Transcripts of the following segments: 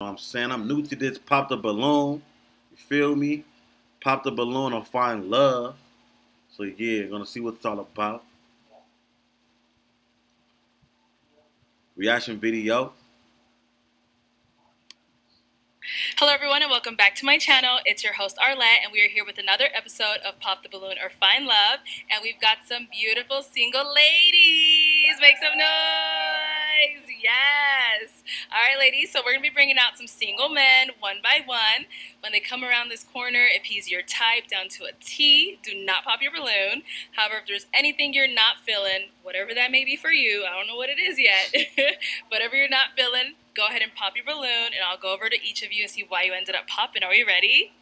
know what I'm saying? I'm new to this. Pop the balloon. You feel me? Pop the balloon or find love. So yeah, gonna see what it's all about. Reaction video. Hello, everyone, and welcome back to my channel. It's your host, Arlette, and we are here with another episode of Pop the Balloon or Find Love. And we've got some beautiful single ladies. Make some noise. Yes. All right, ladies, so we're going to be bringing out some single men one by one. When they come around this corner, if he's your type down to a T, do not pop your balloon. However, if there's anything you're not feeling, whatever that may be for you, I don't know what it is yet, whatever you're not feeling, go ahead and pop your balloon, and I'll go over to each of you and see why you ended up popping. Are we ready?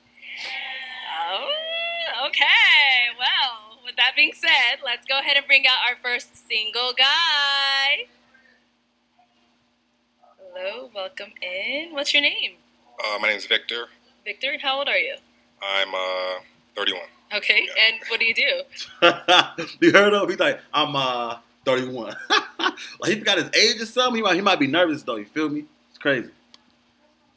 Oh, okay. Well, with that being said, let's go ahead and bring out our first single guy. Hello, welcome in. What's your name? Uh, my name is Victor. Victor, and how old are you? I'm uh, 31. Okay, Yeah. and what do you do? you heard him? He's like, I'm uh 31. like he forgot his age or something. He might, he might be nervous though. You feel me? It's crazy.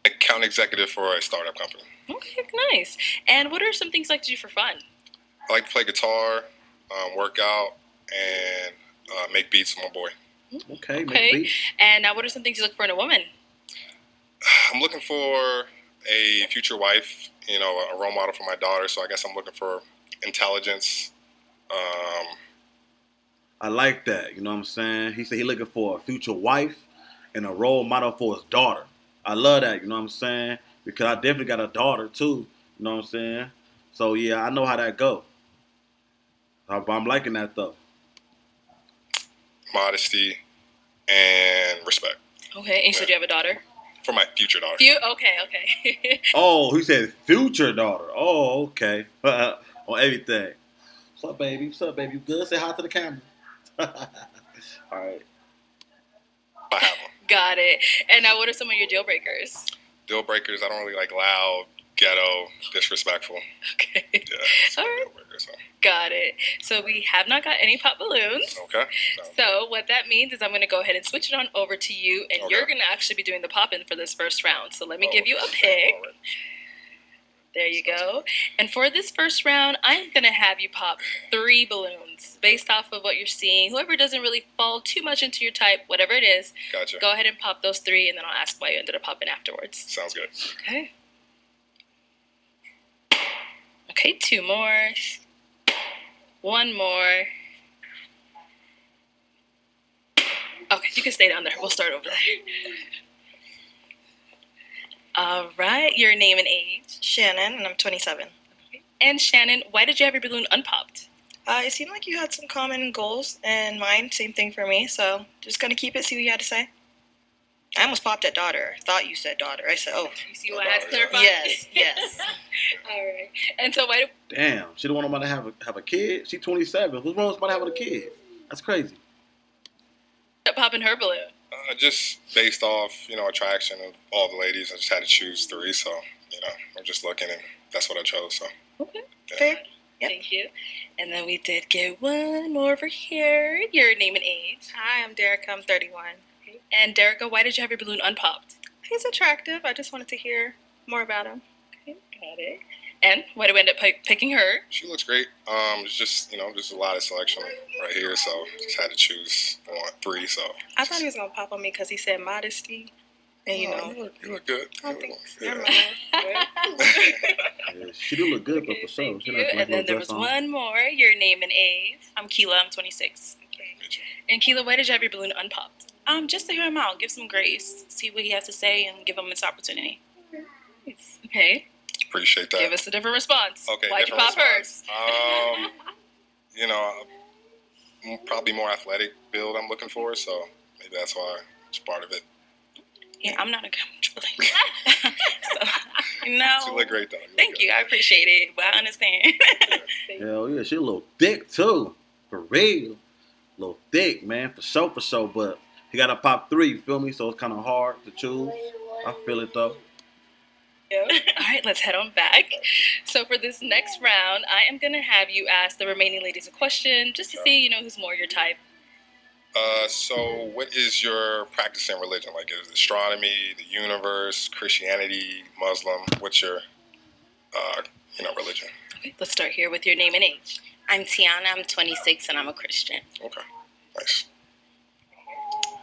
Account executive for a startup company. Okay, nice. And what are some things you like to do for fun? I like to play guitar, um, work out, and uh, make beats with my boy. Okay, Okay. And uh, what are some things you look for in a woman? I'm looking for a future wife, you know, a role model for my daughter. So I guess I'm looking for intelligence. Um, I like that. You know what I'm saying? He said he looking for a future wife and a role model for his daughter. I love that. You know what I'm saying? Because I definitely got a daughter too. You know what I'm saying? So yeah, I know how that go. I- I'm liking that though. Modesty and respect Okay, and you said you have a daughter? for my future daughter. Few? Okay, okay. Oh, he said future daughter. Oh, okay. On everything. What's up, baby? What's up, baby? You good? Say hi to the camera. All right. I have them. Got it. And now, what are some of your deal breakers? Deal breakers. I don't really like loud, ghetto, disrespectful. Okay. Yeah, All right. So. Got it. So we have not got any pop balloons. Okay. So, what that means is I'm going to go ahead and switch it on over to you, and Okay. you're going to actually be doing the popping for this first round. So let me oh, give you a pick. Right. There you go. And for this first round, I'm going to have you pop three balloons based off of what you're seeing. Whoever doesn't really fall too much into your type, whatever it is, Gotcha. go ahead and pop those three, and then I'll ask why you ended up popping afterwards. Sounds good. Okay. Okay, two more. One more. Okay, you can stay down there. We'll start over there. All right, your name and age. Shannon, and I'm 27. And Shannon, why did you have your balloon unpopped? Uh, it seemed like you had some common goals, and mine, same thing for me. So just gonna keep it, see what you had to say. I almost popped at daughter. Thought you said daughter. I said, oh, You see why I had to clarify? yes, yes. All right. And so why did Damn. She don't want nobody to have a, have a kid. She 27. Who's wrong with somebody having a kid? That's crazy. you popping her balloon? Uh, just based off, you know, attraction of all the ladies, I just had to choose three. So, you know, I'm just looking, and that's what I chose. So, Okay. yeah. Fair. Yep. Thank you. And then we did get one more over here. Your name and age. Hi, I'm Derek. I'm 31. And Derek, why did you have your balloon unpopped? He's attractive. I just wanted to hear more about him. Okay, it. And why did we end up pick- picking her? she looks great. Um, it's just, you know, just a lot of selection right here. So, just had to choose one, three. So, I thought he was gonna pop on me because he said modesty, and you Oh, know. you look, you look good. I You think. look- Never yeah. mind. Yeah, she do look good, but for sure. She you. like, like And then there was on. one more. Your name and age. I'm Keela. I'm 26. And Keela, why did you have your balloon unpopped? Um, just to hear him out, give some grace, see what he has to say, and give him his opportunity. Okay. Appreciate that. Give us a different response. Okay, Why'd different you pop response. Um, you know, probably more athletic build I'm looking for, so maybe that's why it's part of it. Yeah, I'm not a controller. so, no. You look great though. look Thank good. you. I appreciate it, but I understand. Hell yeah, she a little thick too. For real. A little thick, man. For sure, for sure. But he got to pop three, you feel me? So it's kind of hard to choose. I feel it though. All right, let's head on back. So for this next round, I am going to have you ask the remaining ladies a question just to see, you know, who's more your type. Uh, so, what is your practice in religion? Like, is it astronomy, the universe, Christianity, Muslim? What's your, uh, you know, religion? Okay, let's start here with your name and age. I'm Tiana. I'm 26 and I'm a Christian. Okay, nice.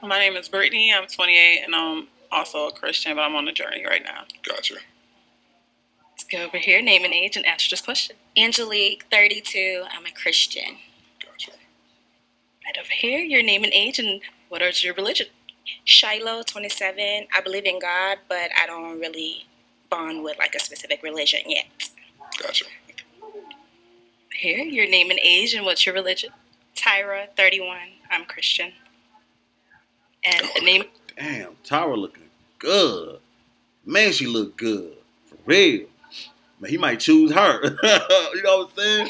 My name is Brittany. I'm 28 and I'm also a Christian, but I'm on a journey right now. Gotcha. Go over here, name and age, and answer this question. Angelique, 32. I'm a Christian. Gotcha. Right over here, your name and age, and what is your religion? Shiloh, 27. I believe in God, but I don't really bond with like a specific religion yet. Gotcha. Here, your name and age, and what's your religion? Tyra, 31. I'm Christian. And the name. Damn, Tyra looking good. Man, she look good. For real. Man, he might choose her. you know what I'm saying?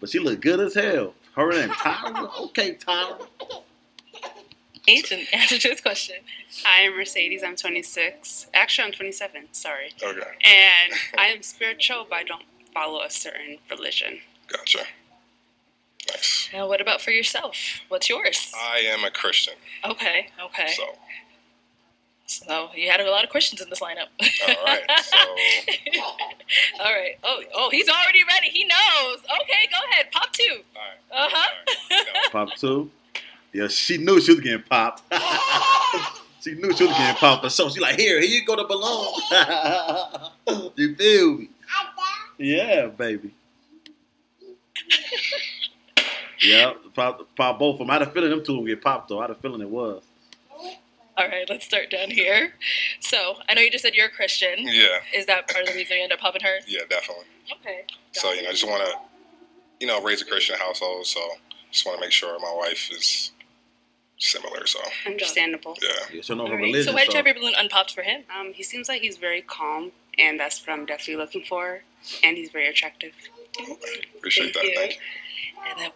But she look good as hell. Her and Tyra? Okay, Tyra. Age and answer to this question. I am Mercedes. I'm 26. Actually, I'm 27. Sorry. Okay, And I am spiritual, but I don't follow a certain religion. gotcha. Nice. Now, what about for yourself? What's yours? I am a Christian, Okay, okay. so So you had a lot of questions in this lineup. all right. So All right. Oh, oh, he's already ready. He knows. Okay, go ahead. Pop two. all right. Uh huh. All right. Pop two. Yeah, she knew she was getting popped. she knew she was getting popped for sure. She like, here, here you go the balloon. you feel me? Yeah, baby. yeah, pop, pop both of them. I had a feeling them two would get popped though. I had a feeling it was. All right, let's start down here. So I know you just said you're a Christian. Yeah, Is that part of the reason you end up popping her? yeah, definitely. Okay. So you know, I just want to, you know, raise a Christian household. So just want to make sure my wife is similar. So Understandable. yeah, Yeah, she'll know her right. religion. So why did you so- have your balloon unpopped for him? Um, he seems like he's very calm, and that's what I'm definitely looking for. And he's very attractive. Okay. appreciate that. You. Thank you. And then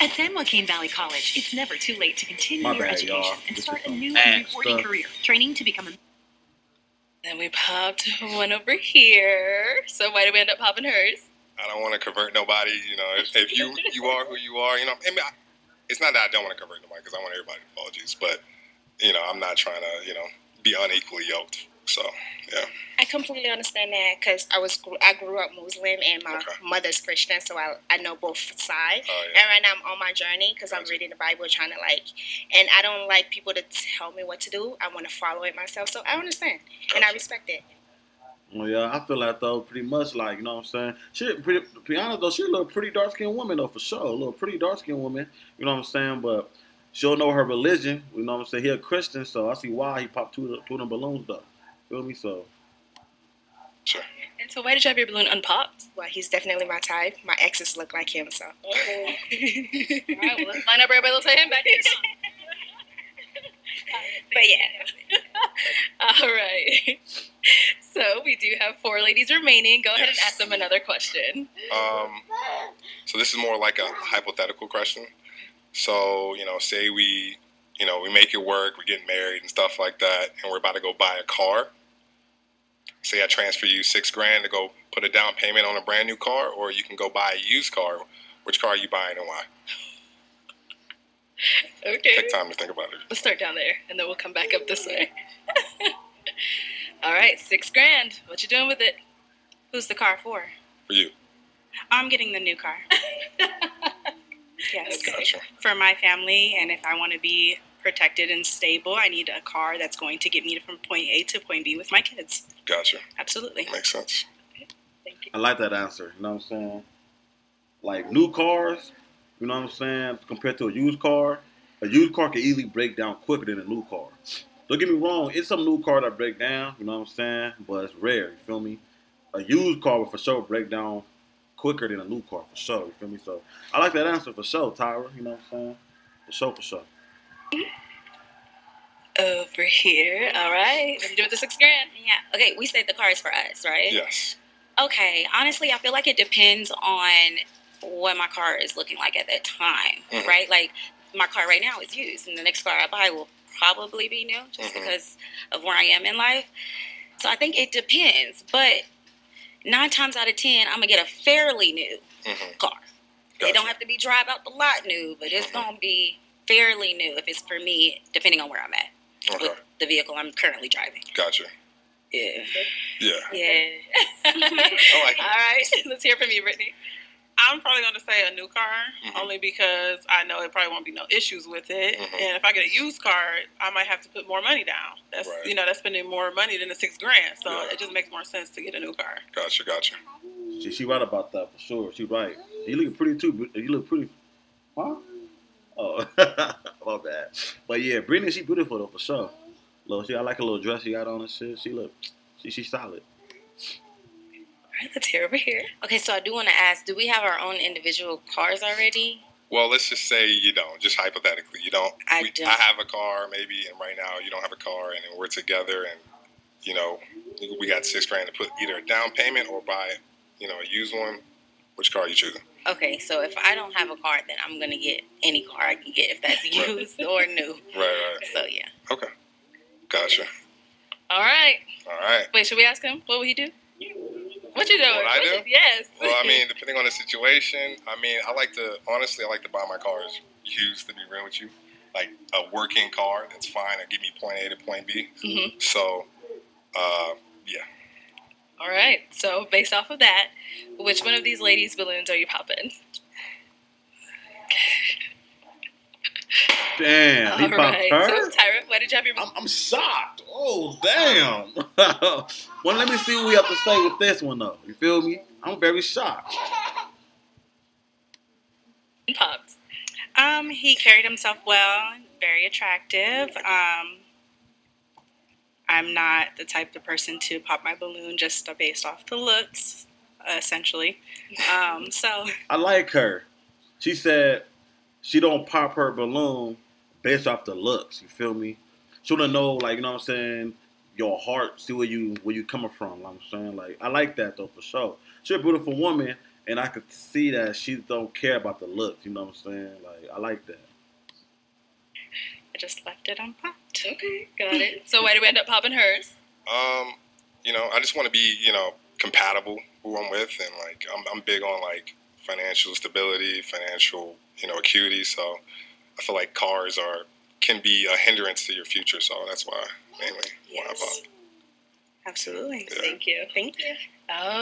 At San Joaquin Valley College, it's never too late to continue My your bad, education y'all. and This start a new and rewarding stuff. career. Training to become a then we popped one over here. So why did we end up popping hers? I don't want to convert nobody. You know, if, if you you are who you are, you know, I mean, I, it's not that I don't want to convert nobody because I want everybody to follow Jesus, but you know, I'm not trying to you know be unequally yoked. So yeah, I completely understand that because I was I grew up Muslim and my Okay. mother's Christian, so I, I know both sides. oh yeah, And right now I'm on my journey because I'm reading the Bible, trying to like, and I don't like people to tell me what to do. I want to follow it myself, so I understand and I respect it. Well, yeah, I feel like though, pretty much like you know what I'm saying. She, pretty, to be honest though, she a little pretty dark skinned woman though for sure, a little pretty dark skinned woman. You know what I'm saying? But she'll know her religion. You know what I'm saying? He a Christian, so I see why he popped two two of them balloons though. Feel me? So sure. And so why did you have your balloon unpopped? Well, he's definitely my type. My exes look like him, so. All right, well, let's line up everybody. Let's say him back here. But yeah, All right. So we do have four ladies remaining. Go ahead and ask them another question. Um, so this is more like a hypothetical question. So you know, say we, you know, we make it work, we get married and stuff like that, and we're about to go buy a car. Say I transfer you six grand to go put a down payment on a brand new car, or you can go buy a used car. Which car are you buying and why? Okay. Take time to think about it. Let's start down there, and then we'll come back up this way. All right, six grand. What you doing with it? Who's the car for? For you, I'm getting the new car. yes. Okay. gotcha. For my family, and if I want to be protected and stable, I need a car that's going to get me from point A to point B with my kids. Gotcha. Absolutely. Makes sense. Thank you. I like that answer. You know what I'm saying? Like new cars, you know what I'm saying, compared to a used car, a used car can easily break down quicker than a new car. Don't get me wrong, it's some new car that break down, you know what I'm saying, but it's rare, you feel me? A used car will for sure break down quicker than a new car, for sure, you feel me? So I like that answer for sure, Tyra, you know what I'm saying? For sure, for sure. Over here. All right. What you doing with the six grand? yeah. Okay, we said the car is for us, right? Yes. Okay, honestly, I feel like it depends on what my car is looking like at that time, Mhm. right? Like my car right now is used, and the next car I buy will probably be new, just Mhm. because of where I am in life. So I think it depends, but nine times out of ten, I'm gonna get a fairly new hmm car. They don't have to be drive out the lot new, but it's gonna be fairly new if it's for me, depending on where I'm at Okay, with the vehicle I'm currently driving. gotcha. Yeah. Yeah. Yeah. All like it. right, let's hear from you, Brittany. I'm probably going to say a new car, Mhm. only because I know it probably won't be no issues with it. Mhm. And if I get a used car, I might have to put more money down. That's Right. you know that's spending more money than the six grand. So Yeah. it just makes more sense to get a new car. Gotcha, gotcha. She, she right about that for sure. She right. You look pretty too. You look pretty. Huh? Oh, my that. But yeah, Brittany, she beautiful though for sure. Look, she I like a little dress she got on and shit. She look, she she solid. All right, let's hear over here. Okay, so I do want to ask: Do we have our own individual cars already? Well, let's just say you don't. Just hypothetically, you don't. I we, don't. I have a car, maybe, and right now you don't have a car, and we're together, and you know, we got six grand to put either a down payment or buy, you know, a used one. Which car are you choosing? Okay, so if I don't have a car, then I'm gonna get any car I can get if that's used or new. Right, right. So yeah. Okay. Gotcha. All right. All right. Wait, should we ask him? What would he do? What you doing? What I do? Yes. Well, I mean, depending on the situation, I mean, I like to honestly, I like to buy my cars used. To be real with you, like a working car that's fine and give me point A to point B. Mhm. So, uh, yeah. All right. So based off of that, which one of these ladies' balloons are you popping? Damn, he All popped right. So Tyra, why did you have your? I'm, I'm shocked. Oh damn. well, let me see what we have to say with this one though. You feel me? I'm very shocked. popped? Um, he carried himself well, very attractive. Um, I'm not the type of person to pop my balloon just based off the looks, essentially. Um, so I like her. She said she don't pop her balloon based off the looks. You feel me? She wanna know, like, you know what I'm saying, your heart, see where you where you coming from. You know what I'm saying, like, I like that though for sure. She's a beautiful woman, and I could see that she don't care about the looks. You know what I'm saying? Like, I like that. I just left it unpopped. Okay, got it. So why do we end up popping hers? Um, you know, I just want to be, you know, compatible who I'm with, and like I'm, I'm big on like financial stability, financial, you know, acuity. So I feel like cars are can be a hindrance to your future. So that's why mainly why I Yes. bought. Absolutely. Yeah. Thank you. Thank you.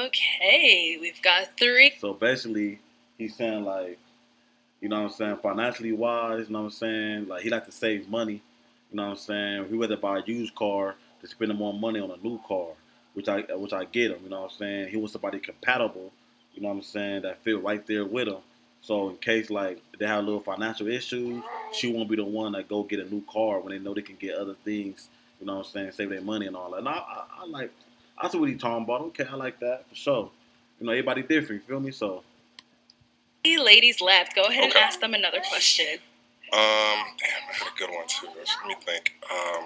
Okay, we've got three. So basically, he's saying like, you know what I'm saying, financially wise, you know what I'm saying, like he like to save money, you know what I'm saying. He rather buy a used car than spending more money on a new car, which I which I get him, you know what I'm saying. He wants somebody compatible, you know what I'm saying, that fit right there with him. So in case like they have a little financial issues, she won't be the one that go get a new car when they know they can get other things, you know what I'm saying, save their money and all that. And I, I, I like, I see what he's talking about. Okay, I like that for sure. You know, everybody different. You feel me? So ladies left. Go ahead and ask them another question. Um, damn, I had a good one too. Let me think. Um,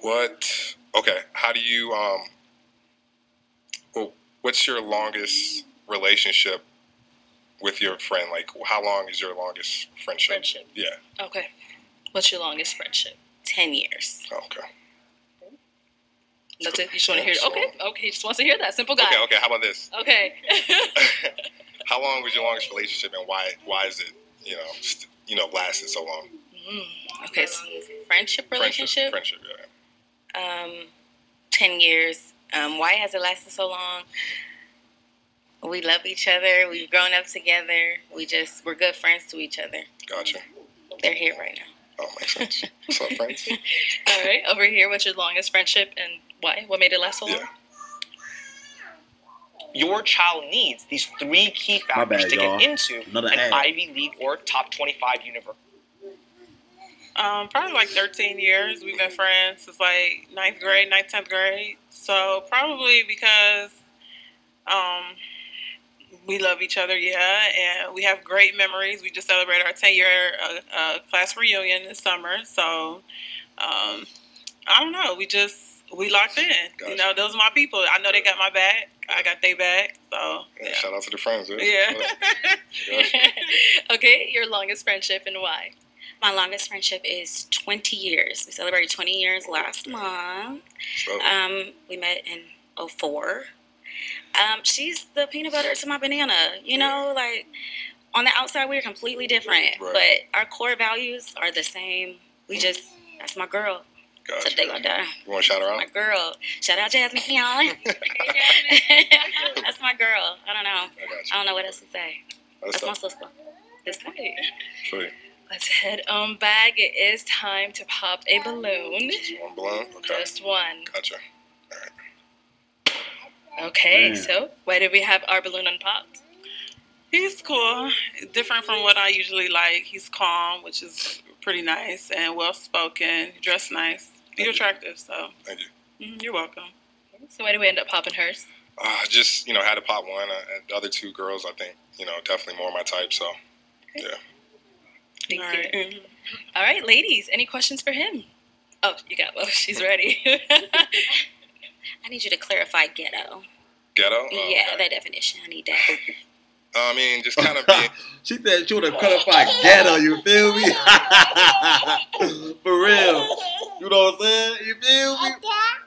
what? Okay, how do you um? Well, what's your longest relationship with your friend? Like, how long is your longest friendship? Friendship. Yeah. Okay. What's your longest friendship? Ten years. Okay. That's it. You just want to hear? So- Okay. Okay. He just wants to hear that. Simple guy. Okay. Okay. How about this? Okay. how long was your longest relationship, and why? Why is it? You know, st- you know, lasted so long? Mm, okay. So, Friendship relationship. Friendship. Friendship. Yeah. Um, ten years. Um, why has it lasted so long? We love each other. We've grown up together. We just we're good friends to each other. Gotcha. They're here right now. Oh, makes sense. What's up, friends? all right. Over here. What's your longest friendship and why? What made it last so long? Yeah. Your child needs these three key factors bad, to y'all. get into Another an ad. Ivy League or top 25 university. Um, probably like 13 years. We've been friends since like ninth grade, ninth, tenth grade. So probably because um, we love each other, yeah, and we have great memories. We just celebrated our 10 year uh, uh, class reunion this summer. So um, I don't know. We just we locked in. Gotcha. You know, those are my people. I know they got my back. I got they back. So Yeah, yeah. Shout out to the friends. Yeah. Yeah. Okay. Your longest friendship and why? My longest friendship is 20 years. We celebrated 20 years last month. Um, we met in 04. Um, she's the peanut butter to my banana. You know, like on the outside we're completely different, Right. but our core values are the same. We just that's my girl. Gotcha. Today like that. You want to shout her My girl. Shout out Jasmine Keon. that's my girl. I don't know. I. I don't know what else to say. That's That's my sister. This Okay. Sweet. Let's head on back. It is time to pop a balloon. Just one balloon. Okay. Just one. Gotcha. Okay, Man. so why did we have our balloon unpopped? He's cool. Different from what I usually like. He's calm, which is pretty nice, and well spoken. Dressed nice. Thank You're attractive, so Thank you. mhm, you're welcome. So why did we end up popping hers? Uh, just you know, had to pop one. Uh, and the other two girls, I think, you know, definitely more my type. So Yeah. Thank All you. right. Mm-hmm. All right, ladies, any questions for him? Oh, you got both. She's ready. I need you to clarify ghetto. ghetto. Oh, yeah, okay. that definition. I need that. I mean, just kind of being. she said she would have clarified ghetto, you feel me? For real. You know what I'm saying? You feel me?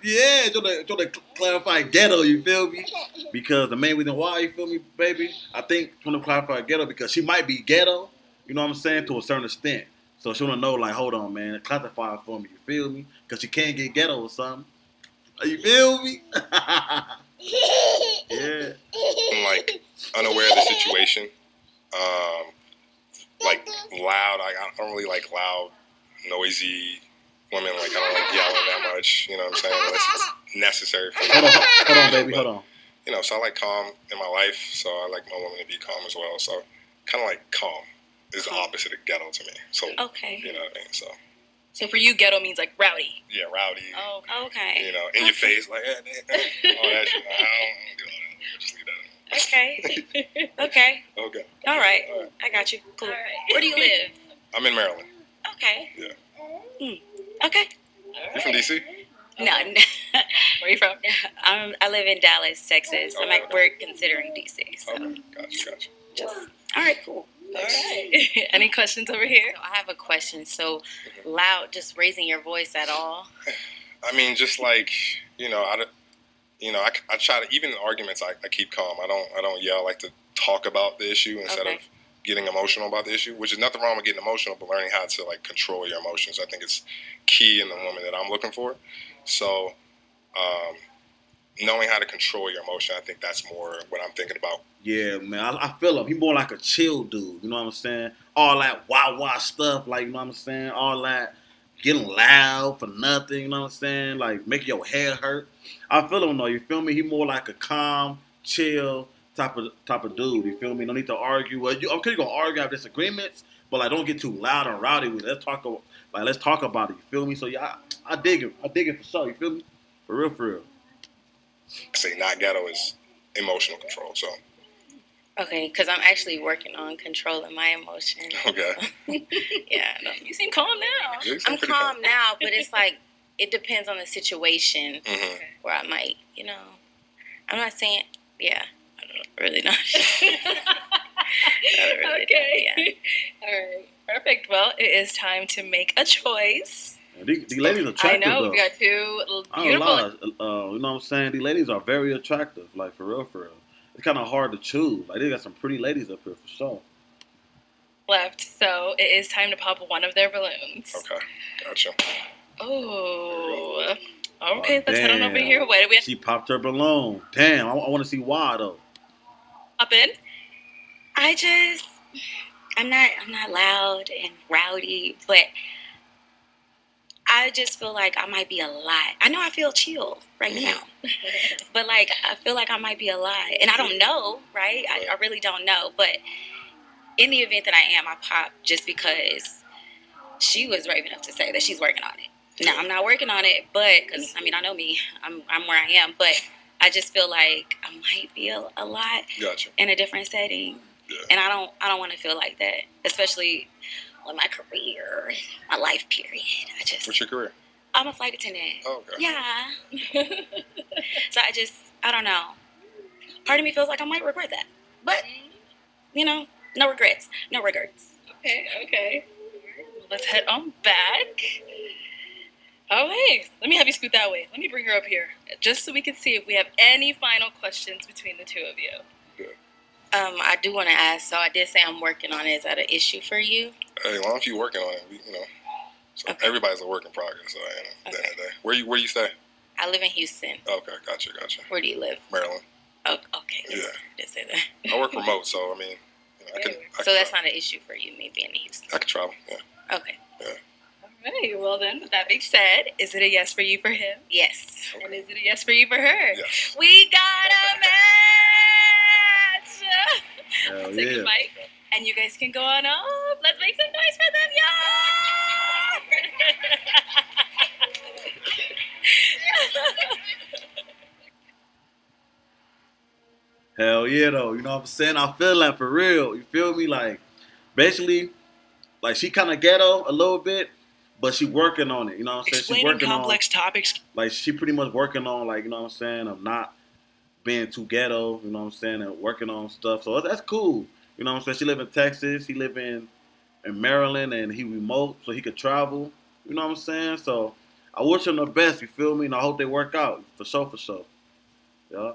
Yeah, she would have clarify ghetto, you feel me? Because the main reason why, you feel me, baby? I think want to clarify ghetto because she might be ghetto, you know what I'm saying, to a certain extent. So she want to know, like, hold on, man, classify for me, you feel me? Because she can't get ghetto or something. Are you feel me? yeah. I'm like unaware of the situation. Um, like loud. I, I don't really like loud, noisy women. Like I don't like yelling that much. You know what I'm saying? Unless it's necessary for Hold on, hold on, baby, hold on. You know, so I like calm in my life. So I like my woman to be calm as well. So kind of like calm is the opposite of ghetto to me. So Okay. you know what I mean? So so for you, ghetto means like rowdy. yeah, rowdy. Oh, Okay. You know, in your face, like eh, eh, eh, all that shit. I don't do all that. Just leave that. Okay. okay. Okay. All right. All right. I got you. Cool. All right. Where do you live? I'm in Maryland. Okay. Yeah. Hmm. Okay. You from DC? No, Where are you from? I'm, I live in Dallas, Texas. I'm Okay. at work considering DC. So Okay. Gotcha. Gotcha. just all right, cool. All right. Any questions over here? So I have a question. So loud, just raising your voice at all? I mean, just like you know, I, you know, I, I try to even in arguments, I, I keep calm. I don't, I don't yell. I like to talk about the issue instead Okay. of getting emotional about the issue. Which is nothing wrong with getting emotional, but learning how to like control your emotions, I think is key in the woman that I'm looking for. So, um, knowing how to control your emotion, I think that's more what I'm thinking about. Yeah, man, I, I feel him. He more like a chill dude. You know what I'm saying? All that wah wah stuff, like you know what I'm saying. All that getting loud for nothing. You know what I'm saying? Like making your head hurt. I feel him though. You feel me? He more like a calm, chill type of type of dude. You feel me? No need to argue. Well, you okay? You gonna argue, have disagreements, but like don't get too loud and rowdy with it. Let's talk about like let's talk about it. You feel me? So yeah, I, I dig it. I dig it for sure. You feel me? For real, for real. I say not ghetto is emotional control. So Okay, because I'm actually working on controlling my emotions. okay, Yeah, no. You seem calm now. Seem I'm pretty calm now, but it's like it depends on the situation Mhm. where I might, you know. I'm not saying, yeah, I don't really know. I really okay. don't, yeah. All right. Perfect. Well, it is time to make a choice. And these, these ladies I attractive know though. we got two l- I don't beautiful. lie. Uh, you know what I'm saying? These ladies are very attractive, like for real, for real. It's kind of hard to choose. Like they got some pretty ladies up here for sure. left, so it is time to pop one of their balloons. okay, gotcha. Oh. Okay, Oh, let's head on over here. What do we have She popped her balloon. Damn, I, want to see why though. up in? I just, I'm not, I'm not loud and rowdy, but I just feel like I might be a lot. I know I feel chill right mm-hmm. now, but like I feel like I might be a lot, and I don't know, right? I, I really don't know. But in the event that I am, I pop just because she was brave enough to say that she's working on it. Now I'm not working on it, but because I mean I know me, I'm I'm where I am, but I just feel like I might be a, a lot Gotcha. in a different setting, Yeah. and I don't I don't want to feel like that, especially with my career, my life period. I just What's your career? I'm a flight attendant. Oh, okay. Yeah. so I just I don't know. Part of me feels like I might regret that, but you know, no regrets, no regrets. Okay, okay. Let's head on back. Oh, hey, let me have you scoot that way. Let me bring her up here, just so we can see if we have any final questions between the two of you. Um, I do want to ask. So I did say I'm working on it. Is that an issue for you? Hey, as long as you working on it, we, you know. So Okay. everybody's a work in progress. So you know, at the end of the day, where you where you stay? I live in Houston. Okay, gotcha, gotcha. Where do you live? Maryland. Oh, okay. Yeah. Did say that. I work remote, so I mean, you know, I can. I So can that's travel. not an issue for you, me being in Houston. I can travel. Yeah. Okay. Yeah. All right. Well, then, with that being said, is it a yes for you for him? Yes. And is it a yes for you for her? Yes. We got a match! Hell I'll take yeah. the mic. And you guys can go on up. Let's make some noise for them, y'all! Hell yeah, though. You know what I'm saying? I feel that for real. You feel me? Like, basically, like she kind of ghetto a little bit, but she working on it. You know what I'm saying? She Explaining working on complex topics. like she pretty much working on like you know what I'm saying of not being too ghetto. You know what I'm saying? And working on stuff. So that's cool. You know what I'm saying? She live in Texas. He live in in Maryland, and he remote, so he could travel. You know what I'm saying? So I wish him the best. You feel me? And I hope they work out for sure, for sure. Yeah.